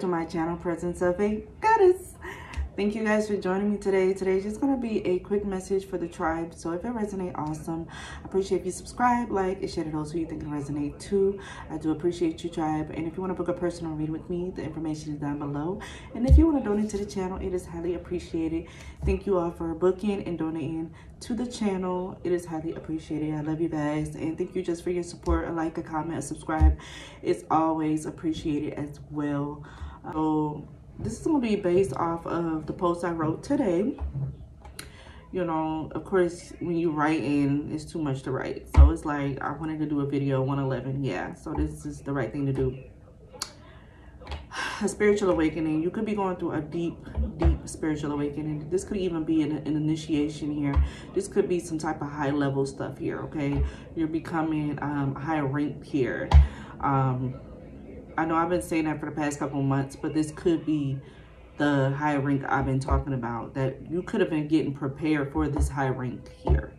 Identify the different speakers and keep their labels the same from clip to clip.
Speaker 1: to my channel presence of a goddess. Thank you guys for joining me today. Today's just gonna be a quick message for the tribe so if it resonates awesome. I appreciate if you subscribe like and share to those who you think can resonate too. I do appreciate you tribe and if you want to book a personal read with me the information is down below. And if you want to donate to the channel it is highly appreciated. Thank you all for booking and donating to the channel. It is highly appreciated. I love you guys and thank you just for your support a like a comment a subscribe. It's always appreciated as well so this is going to be based off of the post I wrote today. You know, of course, when you write in, it's too much to write. So it's like, I wanted to do a video 111. Yeah, so this is the right thing to do. A spiritual awakening. You could be going through a deep, deep spiritual awakening. This could even be an, an initiation here. This could be some type of high level stuff here, okay? You're becoming um, high rank here. Um, I know I've been saying that for the past couple months, but this could be the high rank I've been talking about that you could have been getting prepared for this high rank here.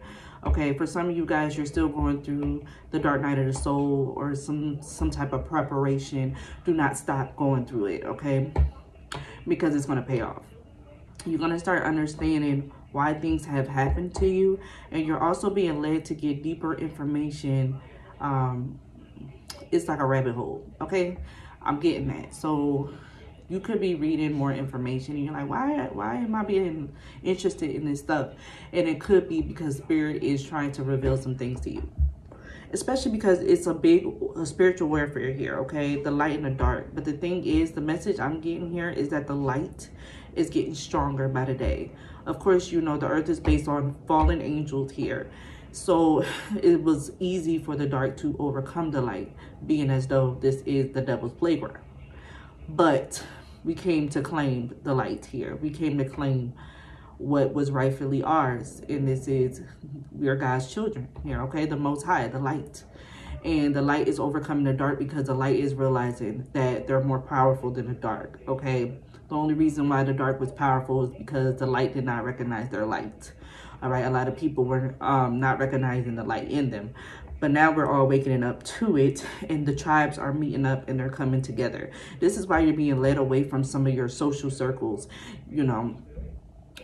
Speaker 1: Okay, for some of you guys, you're still going through the dark night of the soul or some some type of preparation. Do not stop going through it, okay? Because it's going to pay off. You're going to start understanding why things have happened to you. And you're also being led to get deeper information um, it's like a rabbit hole, okay? I'm getting that. So you could be reading more information and you're like, why, why am I being interested in this stuff? And it could be because spirit is trying to reveal some things to you. Especially because it's a big a spiritual warfare here, okay? The light and the dark. But the thing is, the message I'm getting here is that the light is getting stronger by the day. Of course, you know, the earth is based on fallen angels here. So it was easy for the dark to overcome the light, being as though this is the devil's playground. But we came to claim the light here. We came to claim what was rightfully ours. And this is, we are God's children here, okay? The Most High, the light. And the light is overcoming the dark because the light is realizing that they're more powerful than the dark, okay? The only reason why the dark was powerful is because the light did not recognize their light. All right, a lot of people were um, not recognizing the light in them. But now we're all waking up to it and the tribes are meeting up and they're coming together. This is why you're being led away from some of your social circles. You know,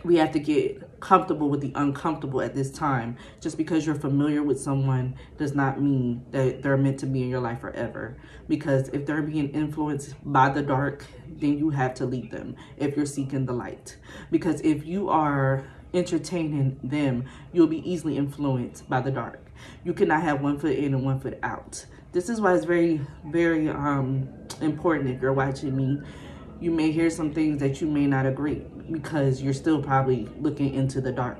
Speaker 1: we have to get comfortable with the uncomfortable at this time. Just because you're familiar with someone does not mean that they're meant to be in your life forever. Because if they're being influenced by the dark, then you have to leave them if you're seeking the light. Because if you are entertaining them, you'll be easily influenced by the dark. You cannot have one foot in and one foot out. This is why it's very, very um, important if you're watching me. You may hear some things that you may not agree because you're still probably looking into the dark.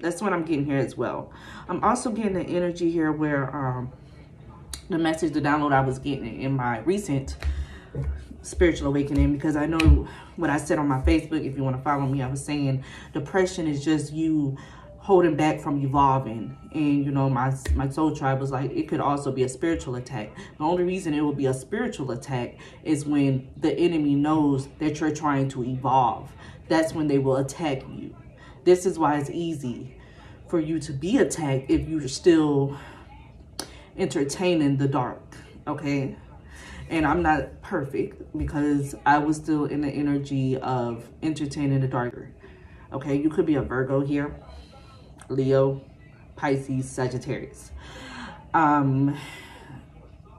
Speaker 1: That's what I'm getting here as well. I'm also getting the energy here where um, the message, the download I was getting in my recent spiritual awakening because I know what I said on my Facebook, if you want to follow me, I was saying depression is just you holding back from evolving. And, you know, my, my soul tribe was like, it could also be a spiritual attack. The only reason it will be a spiritual attack is when the enemy knows that you're trying to evolve. That's when they will attack you. This is why it's easy for you to be attacked if you're still entertaining the dark, okay? And I'm not perfect because I was still in the energy of entertaining the darker. Okay, you could be a Virgo here, Leo, Pisces, Sagittarius. Um,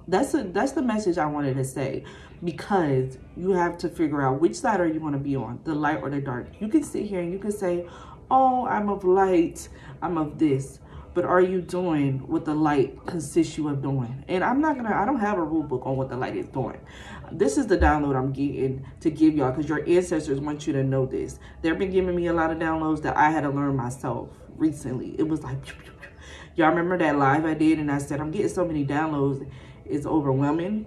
Speaker 1: that's a, that's the message I wanted to say because you have to figure out which side are you want to be on, the light or the dark. You can sit here and you can say, oh, I'm of light, I'm of this but are you doing what the light consists you of doing? And I'm not gonna, I don't have a rule book on what the light is doing. This is the download I'm getting to give y'all because your ancestors want you to know this. They've been giving me a lot of downloads that I had to learn myself recently. It was like, y'all remember that live I did and I said, I'm getting so many downloads, it's overwhelming.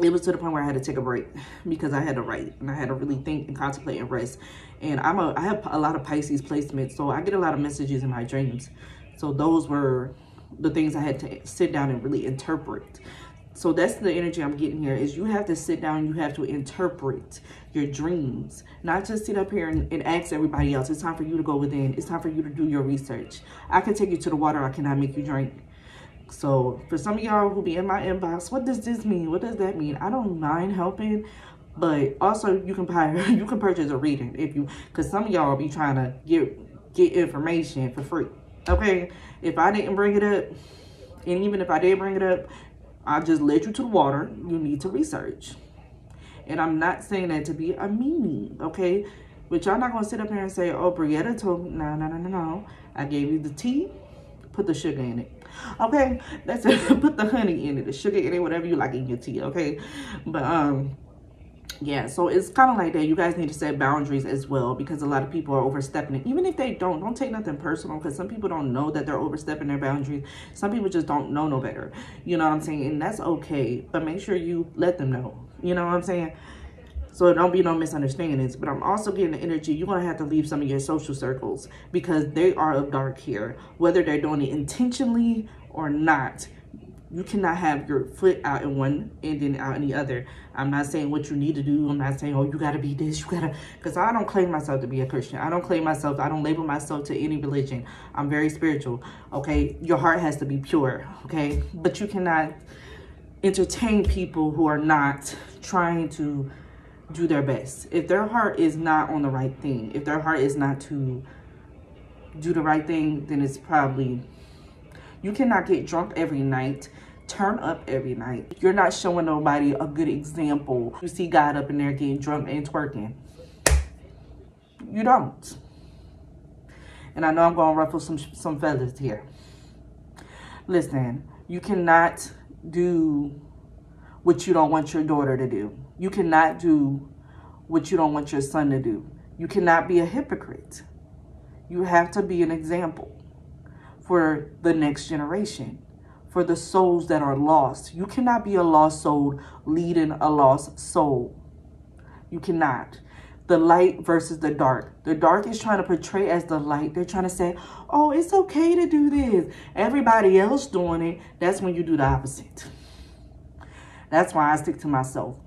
Speaker 1: It was to the point where I had to take a break because I had to write and I had to really think and contemplate and rest. And I'm a, I have a lot of Pisces placements, so I get a lot of messages in my dreams. So those were the things I had to sit down and really interpret. So that's the energy I'm getting here is you have to sit down you have to interpret your dreams. Not just sit up here and, and, ask everybody else. It's time for you to go within. It's time for you to do your research. I can take you to the water. I cannot make you drink. So for some of y'all who be in my inbox, what does this mean? What does that mean? I don't mind helping, but also you can buy, you can purchase a reading if you, because some of y'all be trying to get get information for free. Okay, if I didn't bring it up, and even if I did bring it up, I just led you to the water. You need to research. And I'm not saying that to be a meanie, okay? But y'all not gonna sit up here and say, oh, Brietta told me, no, no, no, no, no. I gave you the tea, put the sugar in it. Okay, that's it. put the honey in it, the sugar in it, whatever you like in your tea, okay? But um, yeah, so it's kind of like that. You guys need to set boundaries as well because a lot of people are overstepping it. Even if they don't, don't take nothing personal because some people don't know that they're overstepping their boundaries. Some people just don't know no better. You know what I'm saying? And that's okay. But make sure you let them know. You know what I'm saying? So don't be no misunderstandings. But I'm also getting the energy. You're going to have to leave some of your social circles because they are of dark here. Whether they're doing it intentionally or not you cannot have your foot out in one and then out in the other. I'm not saying what you need to do. I'm not saying, oh, you got to be this, you got to, because I don't claim myself to be a Christian. I don't claim myself, I don't label myself to any religion. I'm very spiritual, okay? Your heart has to be pure, okay? But you cannot entertain people who are not trying to do their best. If their heart is not on the right thing, if their heart is not to do the right thing, then it's probably you cannot get drunk every night turn up every night. You're not showing nobody a good example. You see God up in there getting drunk and twerking. You don't. And I know I'm going to ruffle some, some feathers here. Listen, you cannot do what you don't want your daughter to do. You cannot do what you don't want your son to do. You cannot be a hypocrite. You have to be an example for the next generation, for the souls that are lost. You cannot be a lost soul leading a lost soul. You cannot. The light versus the dark. The dark is trying to portray as the light. They're trying to say, oh, it's okay to do this. Everybody else doing it. That's when you do the opposite. That's why I stick to myself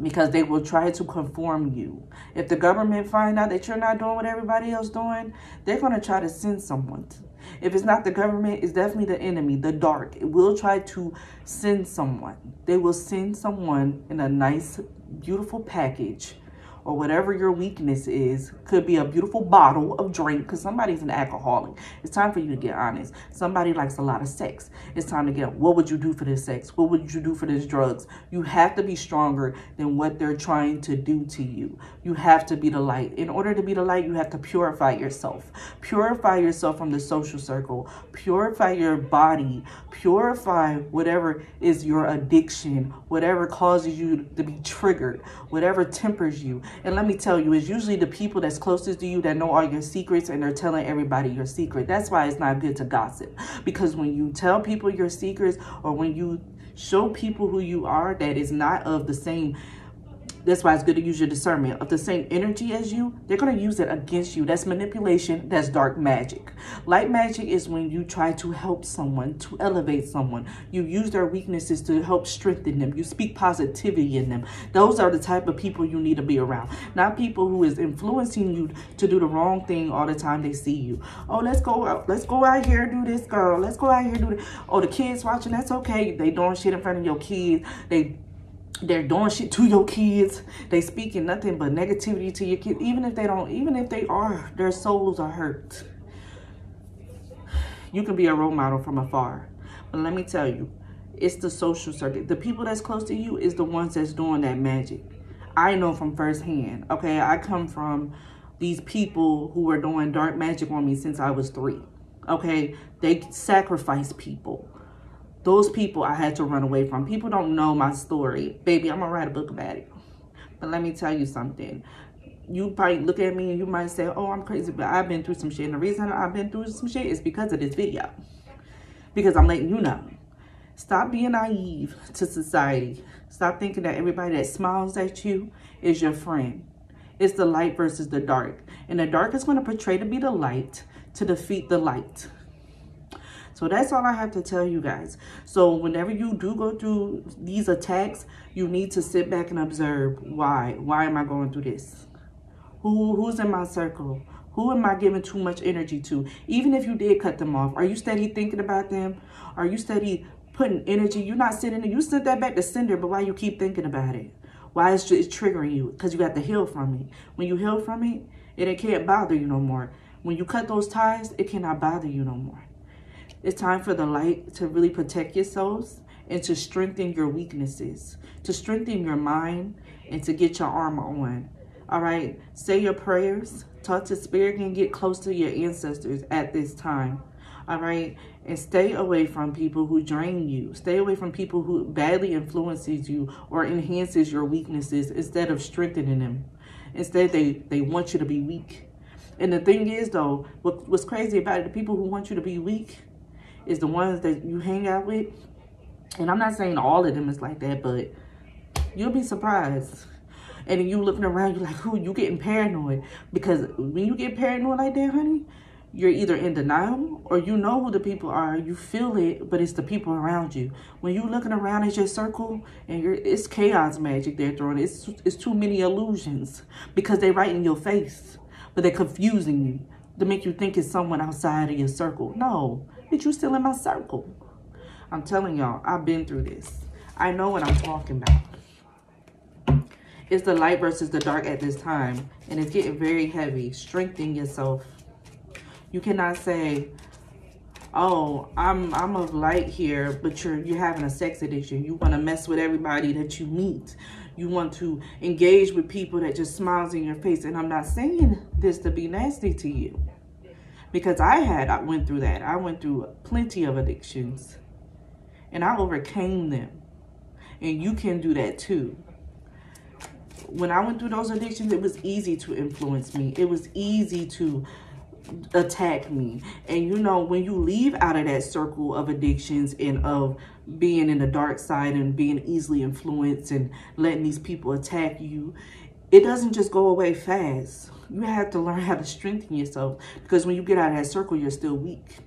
Speaker 1: because they will try to conform you. If the government find out that you're not doing what everybody else doing, they're going to try to send someone if it's not the government, it's definitely the enemy, the dark. It will try to send someone. They will send someone in a nice, beautiful package or whatever your weakness is. Could be a beautiful bottle of drink because somebody's an alcoholic. It's time for you to get honest. Somebody likes a lot of sex. It's time to get, what would you do for this sex? What would you do for this drugs? You have to be stronger than what they're trying to do to you. You have to be the light. In order to be the light, you have to purify yourself. Purify yourself from the social circle. Purify your body. Purify whatever is your addiction, whatever causes you to be triggered, whatever tempers you. And let me tell you, it's usually the people that's closest to you that know all your secrets and they're telling everybody your secret. That's why it's not good to gossip. Because when you tell people your secrets or when you show people who you are that is not of the same that's why it's good to use your discernment of the same energy as you. They're going to use it against you. That's manipulation. That's dark magic. Light magic is when you try to help someone, to elevate someone. You use their weaknesses to help strengthen them. You speak positivity in them. Those are the type of people you need to be around. Not people who is influencing you to do the wrong thing all the time they see you. Oh, let's go out. Let's go out here do this, girl. Let's go out here do this. Oh, the kids watching. That's okay. They doing shit in front of your kids. They they're doing shit to your kids. They speaking nothing but negativity to your kids. Even if they don't, even if they are, their souls are hurt. You can be a role model from afar. But let me tell you, it's the social circuit. The people that's close to you is the ones that's doing that magic. I know from firsthand. Okay, I come from these people who were doing dark magic on me since I was three. Okay, they sacrifice people those people I had to run away from. People don't know my story. Baby, I'm going to write a book about it. But let me tell you something. You probably look at me and you might say, oh, I'm crazy, but I've been through some shit. And the reason I've been through some shit is because of this video. Because I'm letting you know. Stop being naive to society. Stop thinking that everybody that smiles at you is your friend. It's the light versus the dark. And the dark is going to portray to be the light to defeat the light. So that's all I have to tell you guys. So whenever you do go through these attacks, you need to sit back and observe why. Why am I going through this? Who Who's in my circle? Who am I giving too much energy to? Even if you did cut them off, are you steady thinking about them? Are you steady putting energy? You're not sitting, you sent that back to sender, but why you keep thinking about it? Why is it triggering you? Because you got to heal from it. When you heal from it, it can't bother you no more. When you cut those ties, it cannot bother you no more. It's time for the light to really protect yourselves and to strengthen your weaknesses, to strengthen your mind, and to get your armor on. All right, say your prayers, talk to spirit, and get close to your ancestors at this time. All right, and stay away from people who drain you. Stay away from people who badly influences you or enhances your weaknesses instead of strengthening them. Instead, they, they want you to be weak. And the thing is, though, what, what's crazy about it, the people who want you to be weak is the ones that you hang out with. And I'm not saying all of them is like that, but you'll be surprised. And then you looking around, you're like, who, you getting paranoid. Because when you get paranoid like that, honey, you're either in denial or you know who the people are. You feel it, but it's the people around you. When you looking around at your circle and you're, it's chaos magic they're throwing. It's, it's too many illusions because they're right in your face, but they're confusing you to make you think it's someone outside of your circle. No, but you still in my circle. I'm telling y'all, I've been through this. I know what I'm talking about. It's the light versus the dark at this time. And it's getting very heavy. Strengthen yourself. You cannot say, oh, I'm I'm of light here, but you're you're having a sex addiction. You want to mess with everybody that you meet. You want to engage with people that just smiles in your face. And I'm not saying this to be nasty to you. Because I had, I went through that. I went through plenty of addictions. And I overcame them. And you can do that too. When I went through those addictions, it was easy to influence me. It was easy to attack me. And you know, when you leave out of that circle of addictions and of being in the dark side and being easily influenced and letting these people attack you, it doesn't just go away fast. You have to learn how to strengthen yourself because when you get out of that circle, you're still weak.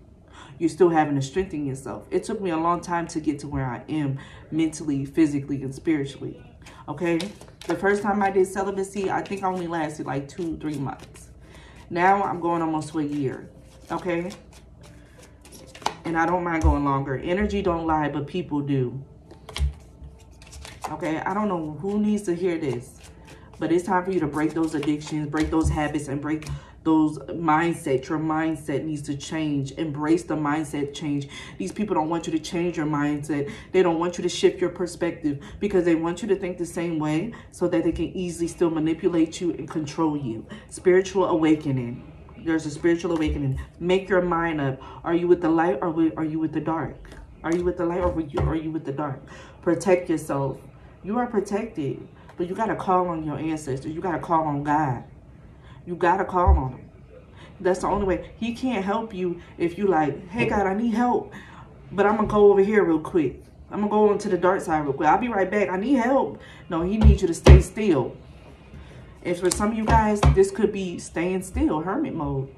Speaker 1: You're still having to strengthen yourself. It took me a long time to get to where I am mentally, physically, and spiritually. Okay? The first time I did celibacy, I think I only lasted like two, three months. Now I'm going almost to a year, okay? And I don't mind going longer. Energy don't lie, but people do. Okay, I don't know who needs to hear this, but it's time for you to break those addictions, break those habits, and break those mindset. Your mindset needs to change. Embrace the mindset change. These people don't want you to change your mindset. They don't want you to shift your perspective because they want you to think the same way so that they can easily still manipulate you and control you. Spiritual awakening. There's a spiritual awakening. Make your mind up. Are you with the light or are you with the dark? Are you with the light or are you with the dark? Protect yourself. You are protected, but you got to call on your ancestors. You got to call on God. You got to call on him. That's the only way. He can't help you if you like, hey, God, I need help. But I'm going to go over here real quick. I'm going to go into the dark side real quick. I'll be right back. I need help. No, he needs you to stay still. And for some of you guys, this could be staying still, hermit mode.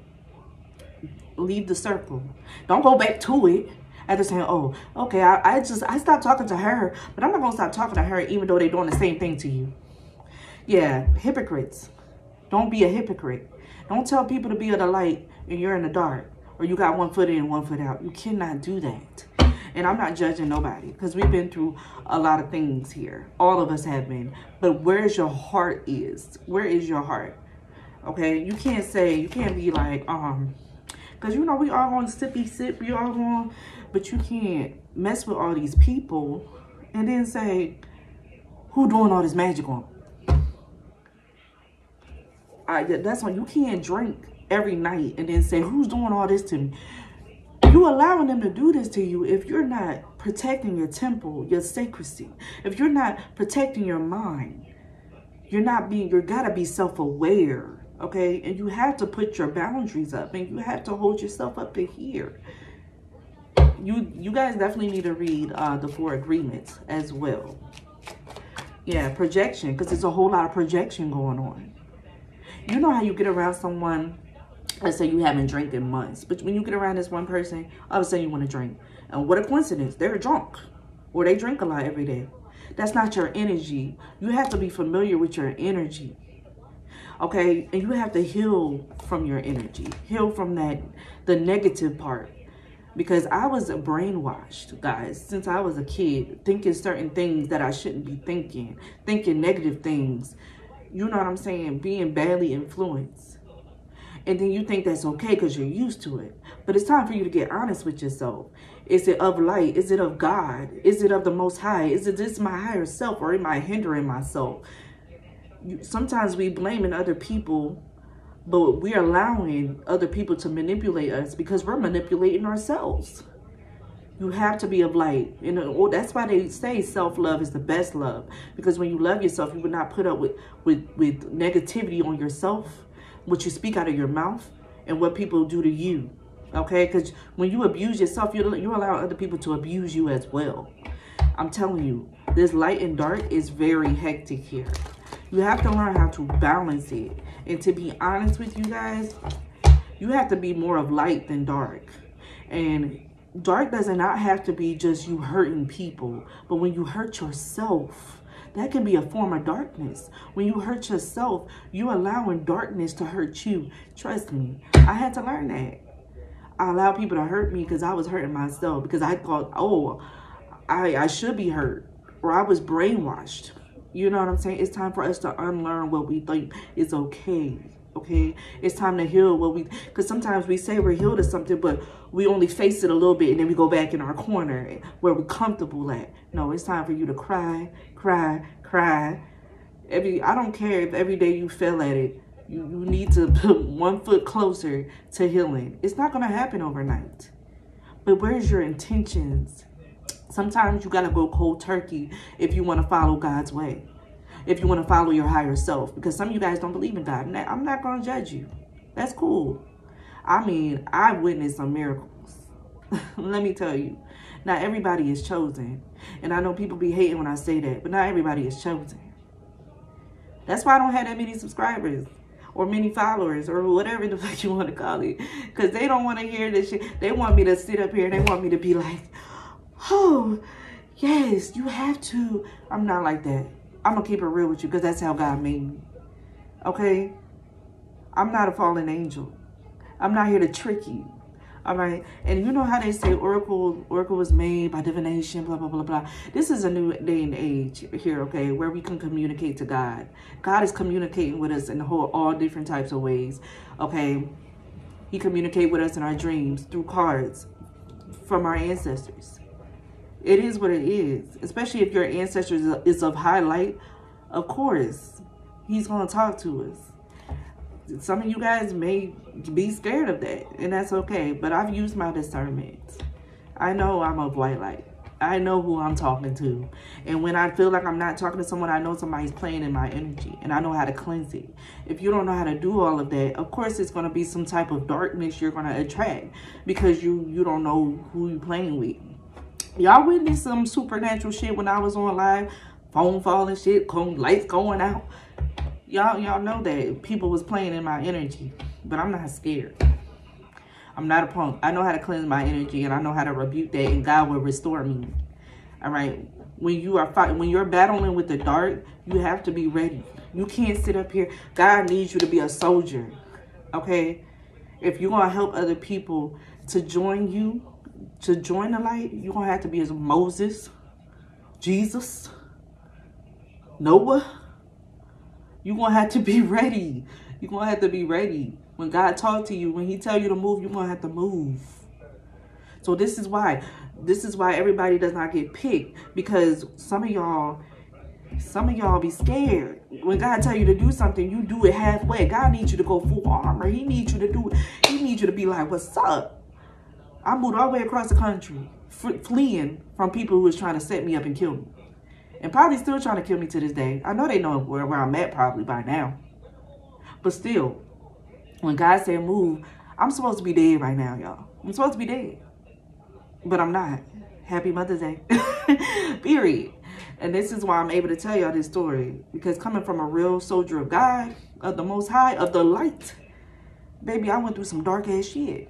Speaker 1: Leave the circle. Don't go back to it after saying, oh, okay, I, I just, I stopped talking to her, but I'm not going to stop talking to her even though they're doing the same thing to you. Yeah, hypocrites. Don't be a hypocrite. Don't tell people to be of the light and you're in the dark or you got one foot in, one foot out. You cannot do that. And I'm not judging nobody because we've been through a lot of things here. All of us have been. But where's your heart is? Where is your heart? Okay, you can't say, you can't be like, um, because you know we all on sippy sip, we all on, but you can't mess with all these people and then say, who doing all this magic on? I, that's why you can't drink every night and then say, who's doing all this to me? You allowing them to do this to you if you're not protecting your temple, your sacredcy. If you're not protecting your mind, you're not being, you gotta be self-aware, okay? And you have to put your boundaries up and you have to hold yourself up to here. You, you guys definitely need to read uh, the Four Agreements as well. Yeah, projection, because there's a whole lot of projection going on. You know how you get around someone, let's say you haven't drank in months, but when you get around this one person, all of a sudden you want to drink. And what a coincidence, they're drunk or they drink a lot every day. That's not your energy. You have to be familiar with your energy. Okay. And you have to heal from your energy, heal from that, the negative part. Because I was brainwashed, guys, since I was a kid, thinking certain things that I shouldn't be thinking, thinking negative things. You know what I'm saying? Being badly influenced. And then you think that's okay because you're used to it. But it's time for you to get honest with yourself. Is it of light? Is it of God? Is it of the Most High? Is it just my higher self or am I hindering myself? Sometimes we blame blaming other people, but we're allowing other people to manipulate us because we're manipulating ourselves. You have to be of light. You uh, oh, know, that's why they say self-love is the best love. Because when you love yourself, you would not put up with, with, with negativity on yourself, what you speak out of your mouth, and what people do to you okay? Because when you abuse yourself, you you allow other people to abuse you as well. I'm telling you, this light and dark is very hectic here. You have to learn how to balance it. And to be honest with you guys, you have to be more of light than dark. And dark does not have to be just you hurting people. But when you hurt yourself, that can be a form of darkness. When you hurt yourself, you allowing darkness to hurt you. Trust me, I had to learn that. I allowed people to hurt me because I was hurting myself because I thought, oh, I, I should be hurt or I was brainwashed. You know what I'm saying? It's time for us to unlearn what we think is okay. Okay, it's time to heal what we, because sometimes we say we're healed of something, but we only face it a little bit and then we go back in our corner where we're comfortable at. No, it's time for you to cry, cry, cry. Every, I don't care if every day you feel at it, you, you need to put one foot closer to healing. It's not going to happen overnight. But where's your intentions? Sometimes you got to go cold turkey if you want to follow God's way. If you want to follow your higher self. Because some of you guys don't believe in God. I'm not going to judge you. That's cool. I mean, I've witnessed some miracles. Let me tell you. Not everybody is chosen. And I know people be hating when I say that. But not everybody is chosen. That's why I don't have that many subscribers or many followers or whatever the fuck you want to call it. Because they don't want to hear this shit. They want me to sit up here and they want me to be like, oh, yes, you have to. I'm not like that. I'm going to keep it real with you because that's how God made me. Okay? I'm not a fallen angel. I'm not here to trick you. All right. And you know how they say Oracle Oracle was made by divination, blah, blah, blah, blah. This is a new day and age here, okay, where we can communicate to God. God is communicating with us in whole, all different types of ways, okay? He communicate with us in our dreams through cards from our ancestors. It is what it is, especially if your ancestors is of high light. Of course, he's going to talk to us some of you guys may be scared of that, and that's okay. But I've used my discernment. I know I'm of white light. I know who I'm talking to. And when I feel like I'm not talking to someone, I know somebody's playing in my energy. And I know how to cleanse it. If you don't know how to do all of that, of course it's going to be some type of darkness you're going to attract. Because you, you don't know who you're playing with. Y'all witnessed some supernatural shit when I was on live. Phone falling shit, lights going out. Y'all y'all know that people was playing in my energy but i'm not scared. I'm not a punk. I know how to cleanse my energy and i know how to rebuke that and god will restore me. All right? When you are fighting when you're battling with the dark you have to be ready. You can't sit up here. God needs you to be a soldier okay? If you're gonna help other people to join you to join the light you're gonna have to be as moses jesus noah you're going to have to be ready. You're going to have to be ready. When God talk to you, when he tell you to move, you're going to have to move. So this is why. This is why everybody does not get picked. Because some of y'all, some of y'all be scared. When God tell you to do something, you do it halfway. God needs you to go full armor. He needs you to do. He needs you to be like, what's up? I moved all the way across the country, fleeing from people who was trying to set me up and kill me and probably still trying to kill me to this day. I know they know where, where I'm at probably by now. But still, when God said move, I'm supposed to be dead right now, y'all. I'm supposed to be dead. But I'm not. Happy Mother's Day. Period. And this is why I'm able to tell y'all this story. Because coming from a real soldier of God, of the Most High, of the light, baby, I went through some dark ass shit.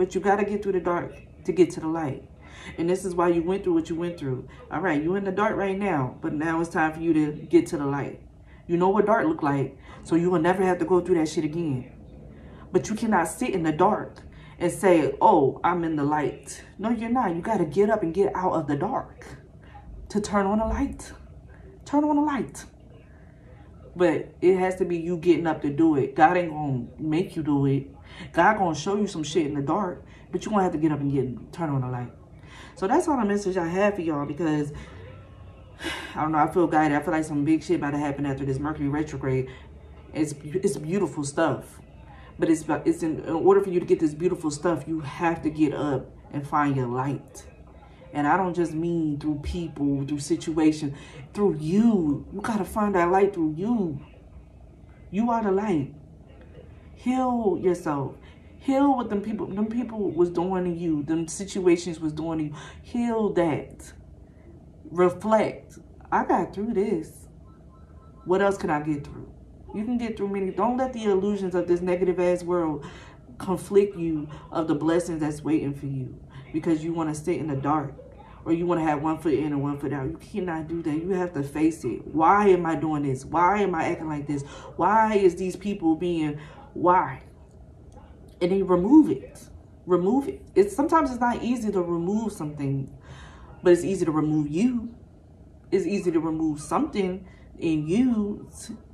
Speaker 1: But you got to get through the dark to get to the light. And this is why you went through what you went through. All right, you're in the dark right now, but now it's time for you to get to the light. You know what dark look like. So you will never have to go through that shit again. But you cannot sit in the dark and say, oh, I'm in the light. No, you're not. You got to get up and get out of the dark to turn on a light. Turn on a light. But it has to be you getting up to do it. God ain't to make you do it. God to show you some shit in the dark. But you're going to have to get up and get turn on the light. So that's all the message I have for y'all because I don't know. I feel guided. I feel like some big shit about to happen after this Mercury retrograde. It's it's beautiful stuff, but it's it's in, in order for you to get this beautiful stuff, you have to get up and find your light. And I don't just mean through people, through situation, through you. You gotta find that light through you. You are the light. Heal yourself. Heal what them people, them people was doing to you. Them situations was doing to you. Heal that reflect. I got through this. What else can I get through? You can get through many. Don't let the illusions of this negative ass world conflict you of the blessings that's waiting for you because you want to sit in the dark or you want to have one foot in and one foot out. You cannot do that. You have to face it. Why am I doing this? Why am I acting like this? Why is these people being, why? And then remove it. Remove it. It's sometimes it's not easy to remove something but it's easy to remove you. It's easy to remove something in you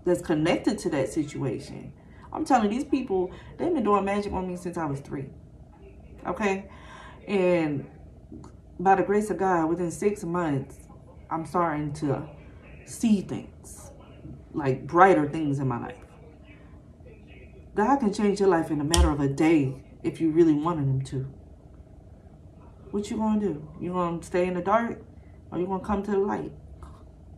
Speaker 1: that's connected to that situation. I'm telling these people, they've been doing magic on me since I was three. Okay? And by the grace of God, within six months, I'm starting to see things. Like brighter things in my life. God can change your life in a matter of a day if you really wanted him to. What you gonna do? You gonna stay in the dark? Or you gonna come to the light?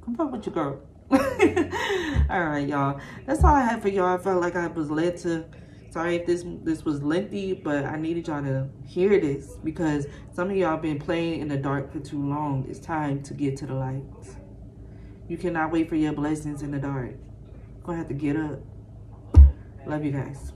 Speaker 1: Come talk with your girl. all right, y'all. That's all I have for y'all. I felt like I was led to. Sorry if this this was lengthy, but I needed y'all to hear this because some of y'all been playing in the dark for too long. It's time to get to the light. You cannot wait for your blessings in the dark. Gonna have to get up. Love you guys.